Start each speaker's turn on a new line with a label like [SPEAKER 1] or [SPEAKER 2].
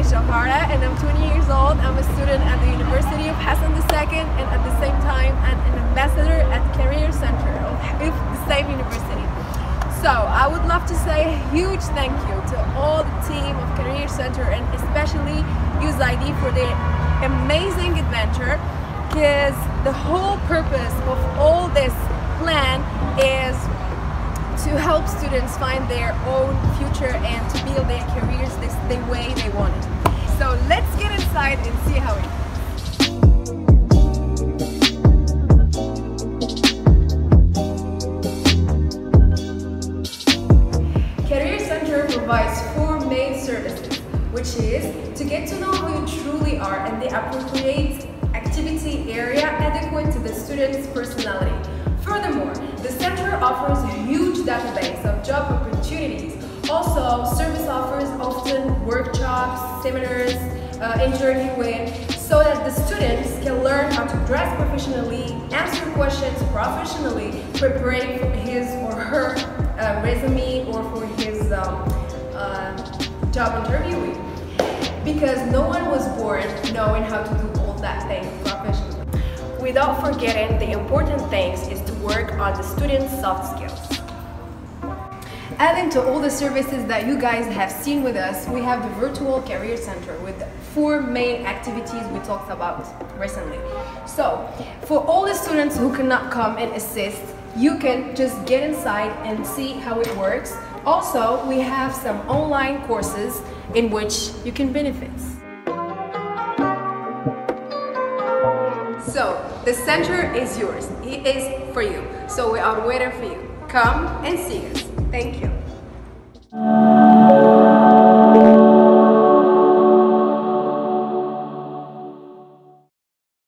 [SPEAKER 1] is Jawhara and I'm 20 years old. I'm a student at the University of Hassan II and at the same time I'm an ambassador at Career Center of the same university. So I would love to say a huge thank you to all the team of Career Center and especially USAID for their amazing adventure because the whole purpose of all this students find their own future and to build their careers this, the way they want it. So let's get inside and see how it Career Center provides four main services, which is to get to know who you truly are and the appropriate activity area adequate to the student's personality. Furthermore, the center offers a huge database of job opportunities. Also, service offers often workshops, seminars, uh, interviewing, so that the students can learn how to dress professionally, answer questions professionally, preparing his or her uh, resume or for his um, uh, job interviewing. Because no one was born knowing how to do all that thing professionally. Without forgetting the important things is to work on the students' soft skills. Adding to all the services that you guys have seen with us, we have the Virtual Career Center with four main activities we talked about recently. So, for all the students who cannot come and assist, you can just get inside and see how it works. Also, we have some online courses in which you can benefit. So, the center is yours. It is for you. So we are waiting for you. Come and see us. Thank you.